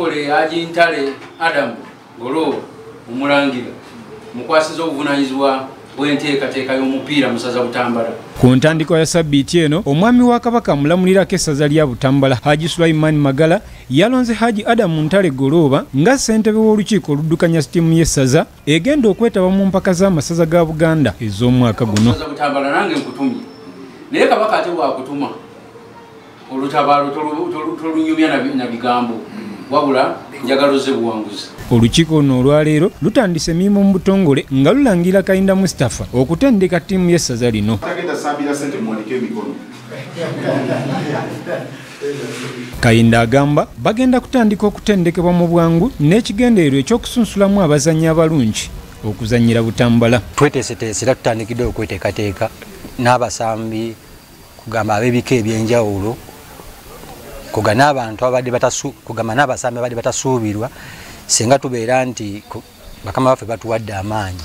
ole agintale adamu golo omulangira mukwasiza obuvunanyizibwa bw'enteekateeka y'omupiira musaza butambala. Ku ntandikwa ya sabbiiti eno omwami wa kabaka amulamulirako essaza lya butambala haji sulaimaani magala yalonze haji adamu ntale golooba nga ssentebe w'olukiiko oluddukanya sitiimu y'essaza egenda okwetaba mu mpaka z'amasaza ga buganda ez'omwaka guno. Musaza butambala nange nkutumye. Naye kabaka ate bwakutuma olutabaalo tolu- tolu- tolunyumya na bi- na bigambo wabula njagalo ze buwanguzi. Olukiiko luno olwaleero lutandise emirimu mu butongole nga lulangira kayinda mustapha okutendeka ttiimu y'essaza lino. Kayinda agamba bagenda kutandika okutendekebwa mu bwangu n'ekigendererwa ekyokusunsulamu abazannyi abalungi okuzannyira butambala. Tweteeseteese era tutandikidde okweteekateeka n'abasambi kugamba ab'ebika ebyenjawulo kuga n'abantu abadde batasu- kugamba n'abasambi abadde batasuubirwa singa tubeera nti bakama baffe batuwadde amaanyi.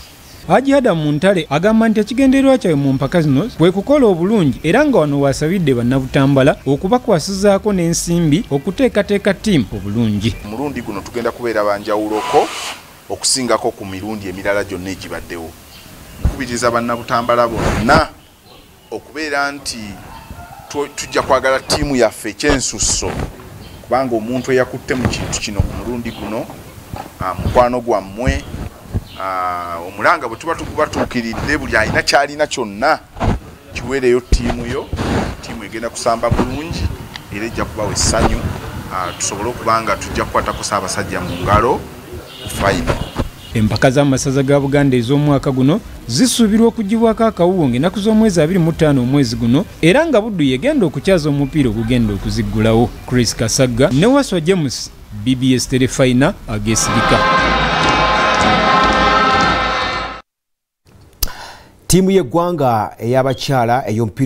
Haji adamu ntale agamba nti ekigendererwa kyabwe mu mpaka zino bwe kukola obulungi era nga wano wasabidde bannabutambala okubakwasizaako n'ensimbi okuteekateeka ttiimu obulungi. Omulundi guno tugenda kubeera banjawuloko okusingako ku mirundi emirala gyonna egibaddewo. Nkubiriza bannabutambala bonna okubeera nti tujja kwagala ttiimu yaffe ekyensusso kubanga omuntu eyakutte mu kintu kino ku mulundi guno ah, mukwano gwammwe ah, omulanga bwe tuba tugubatuukiridde buli alina kyalina kyonna kiweereyo ttiimu yo ttiimu egenda kusamba bulungi era ejja kubawa essanyu ah, tusobole okuba nga tujja kukwatako saabasajja mu ngalo ku fayino empaka z'amasaza ga buganda ez'omwaka guno zisuubirwa okugibwako akawuwo ng'ennaku z'omwezi 25 omwezi guno era nga buddu yegenda okukyaza omupiira ogugenda okuziggulawo. Chris kasagga ne waswa james bbs terefayina agesigika ttiimu y'eggwanga ey'abakyala ey'omupiira